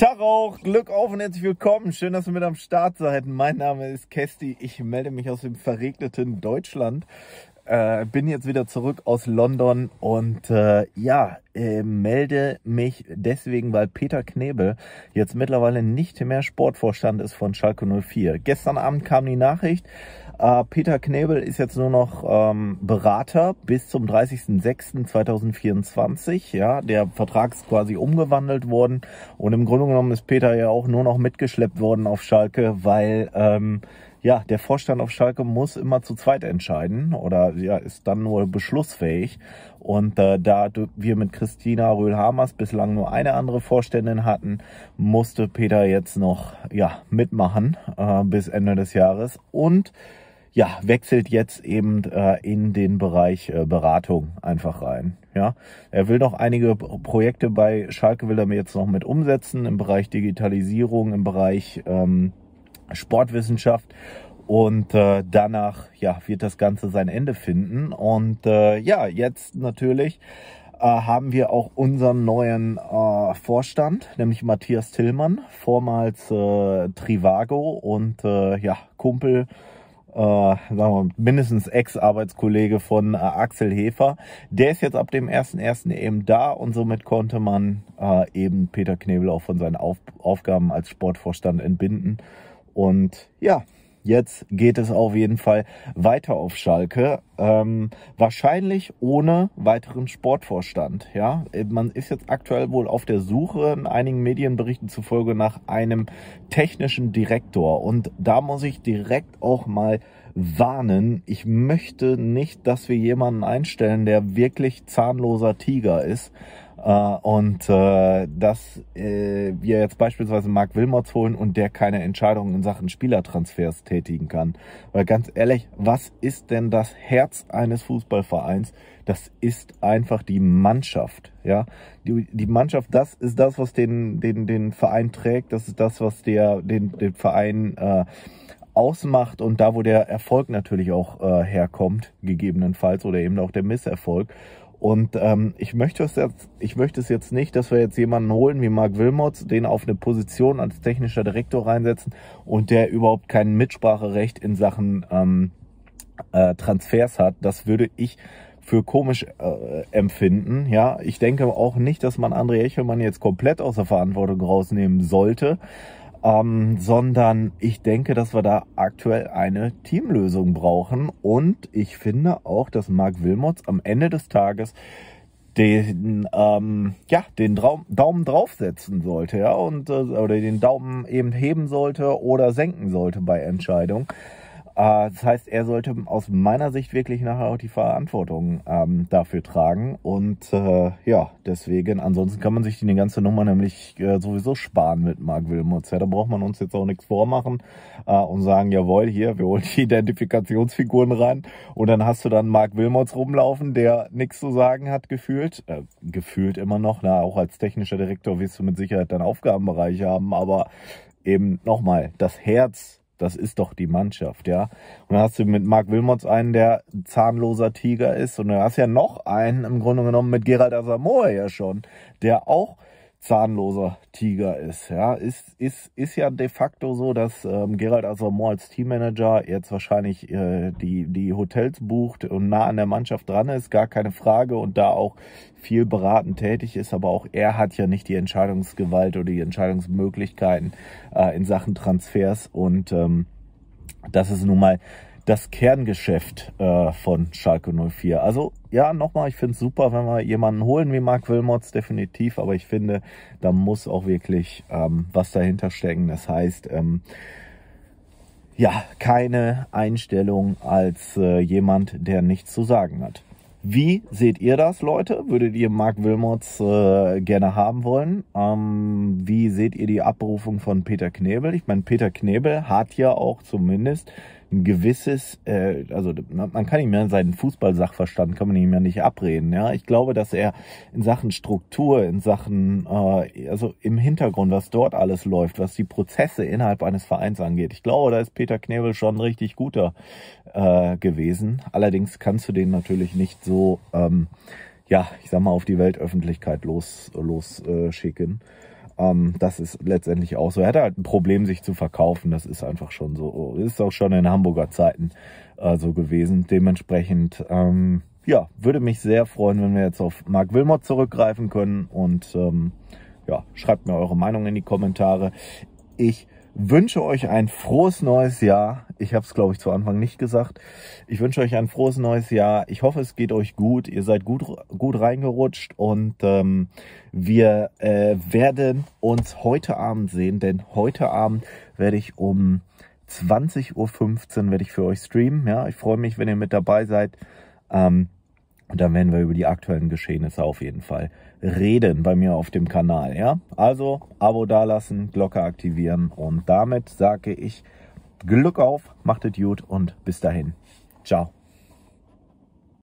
Tag auch, Glück auf und herzlich willkommen. Schön, dass ihr mit am Start seid. Mein Name ist Kesti. Ich melde mich aus dem verregneten Deutschland. Äh, bin jetzt wieder zurück aus London und äh, ja, äh, melde mich deswegen, weil Peter Knebel jetzt mittlerweile nicht mehr Sportvorstand ist von Schalke 04. Gestern Abend kam die Nachricht, äh, Peter Knebel ist jetzt nur noch ähm, Berater bis zum 30.06.2024. Ja, der Vertrag ist quasi umgewandelt worden und im Grunde genommen ist Peter ja auch nur noch mitgeschleppt worden auf Schalke, weil ähm, ja, der Vorstand auf Schalke muss immer zu zweit entscheiden oder ja, ist dann nur beschlussfähig. Und äh, da wir mit Christina Röhl-Hamers bislang nur eine andere Vorständin hatten, musste Peter jetzt noch ja mitmachen äh, bis Ende des Jahres und ja, wechselt jetzt eben äh, in den Bereich äh, Beratung einfach rein. Ja, er will noch einige Projekte bei Schalke will er mir jetzt noch mit umsetzen im Bereich Digitalisierung, im Bereich ähm, Sportwissenschaft und äh, danach ja wird das Ganze sein Ende finden und äh, ja jetzt natürlich äh, haben wir auch unseren neuen äh, Vorstand, nämlich Matthias Tillmann, vormals äh, Trivago und äh, ja Kumpel äh, sagen wir, mindestens Ex-Arbeitskollege von äh, Axel Hefer. Der ist jetzt ab dem 1.1. eben da und somit konnte man äh, eben Peter Knebel auch von seinen Auf Aufgaben als Sportvorstand entbinden. Und ja, jetzt geht es auf jeden Fall weiter auf Schalke. Ähm, wahrscheinlich ohne weiteren Sportvorstand. Ja, man ist jetzt aktuell wohl auf der Suche, in einigen Medienberichten zufolge, nach einem technischen Direktor. Und da muss ich direkt auch mal warnen. Ich möchte nicht, dass wir jemanden einstellen, der wirklich zahnloser Tiger ist und uh, dass äh, wir jetzt beispielsweise Mark Wilmots holen und der keine Entscheidungen in Sachen Spielertransfers tätigen kann. Weil ganz ehrlich, was ist denn das Herz eines Fußballvereins? Das ist einfach die Mannschaft. Ja, die, die Mannschaft, das ist das, was den, den, den Verein trägt. Das ist das, was der, den, den Verein äh, ausmacht und da, wo der Erfolg natürlich auch äh, herkommt, gegebenenfalls, oder eben auch der Misserfolg. Und ähm, ich möchte es jetzt, ich möchte es jetzt nicht, dass wir jetzt jemanden holen wie Mark Wilmots, den auf eine Position als technischer Direktor reinsetzen und der überhaupt kein Mitspracherecht in Sachen ähm, äh, Transfers hat. Das würde ich für komisch äh, empfinden. Ja, ich denke auch nicht, dass man André Echelmann jetzt komplett außer Verantwortung rausnehmen sollte ähm, sondern ich denke, dass wir da aktuell eine Teamlösung brauchen. Und ich finde auch, dass Marc Wilmots am Ende des Tages den ähm, ja den Traum, Daumen draufsetzen sollte ja und äh, oder den Daumen eben heben sollte oder senken sollte bei Entscheidung das heißt, er sollte aus meiner Sicht wirklich nachher auch die Verantwortung ähm, dafür tragen. Und äh, ja, deswegen, ansonsten kann man sich die ganze Nummer nämlich äh, sowieso sparen mit Mark Wilmots. Ja, da braucht man uns jetzt auch nichts vormachen äh, und sagen, jawohl, hier, wir holen die Identifikationsfiguren rein. Und dann hast du dann Mark Wilmots rumlaufen, der nichts zu sagen hat, gefühlt. Äh, gefühlt immer noch. Na, auch als technischer Direktor wirst du mit Sicherheit deinen Aufgabenbereich haben. Aber eben nochmal, das Herz das ist doch die Mannschaft, ja. Und dann hast du mit Marc Wilmots einen, der zahnloser Tiger ist. Und dann hast du ja noch einen, im Grunde genommen mit Gerald Asamoah ja schon, der auch zahnloser Tiger ist. Ja, ist, ist, ist ja de facto so, dass ähm, Gerald Asamoah als Teammanager jetzt wahrscheinlich äh, die, die Hotels bucht und nah an der Mannschaft dran ist, gar keine Frage und da auch viel beratend tätig ist, aber auch er hat ja nicht die Entscheidungsgewalt oder die Entscheidungsmöglichkeiten äh, in Sachen Transfers und ähm, das ist nun mal das Kerngeschäft äh, von Schalke 04. Also ja, nochmal, ich finde es super, wenn wir jemanden holen wie Mark Wilmots, definitiv, aber ich finde, da muss auch wirklich ähm, was dahinter stecken. Das heißt, ähm, ja, keine Einstellung als äh, jemand, der nichts zu sagen hat. Wie seht ihr das, Leute? Würdet ihr Mark Wilmots äh, gerne haben wollen? Ähm, wie seht ihr die Abberufung von Peter Knebel? Ich meine, Peter Knebel hat ja auch zumindest ein gewisses, äh, also man kann ihm ja seinen Fußballsachverstand kann man ihm ja nicht abreden. Ja, ich glaube, dass er in Sachen Struktur, in Sachen, äh, also im Hintergrund, was dort alles läuft, was die Prozesse innerhalb eines Vereins angeht, ich glaube, da ist Peter Knebel schon ein richtig guter äh, gewesen. Allerdings kannst du den natürlich nicht so, ähm, ja, ich sag mal, auf die Weltöffentlichkeit los, los äh, schicken. Ähm, das ist letztendlich auch so. Er hatte halt ein Problem, sich zu verkaufen. Das ist einfach schon so. Ist auch schon in Hamburger Zeiten äh, so gewesen. Dementsprechend, ähm, ja, würde mich sehr freuen, wenn wir jetzt auf Mark Wilmot zurückgreifen können. Und ähm, ja, schreibt mir eure Meinung in die Kommentare. Ich wünsche euch ein frohes neues Jahr. Ich habe es, glaube ich, zu Anfang nicht gesagt. Ich wünsche euch ein frohes neues Jahr. Ich hoffe, es geht euch gut. Ihr seid gut, gut reingerutscht und ähm, wir äh, werden uns heute Abend sehen, denn heute Abend werde ich um 20.15 Uhr werde ich für euch streamen. Ja, ich freue mich, wenn ihr mit dabei seid. Ähm, und dann werden wir über die aktuellen Geschehnisse auf jeden Fall reden bei mir auf dem Kanal. Ja, also Abo dalassen, Glocke aktivieren und damit sage ich Glück auf, macht es gut und bis dahin. Ciao.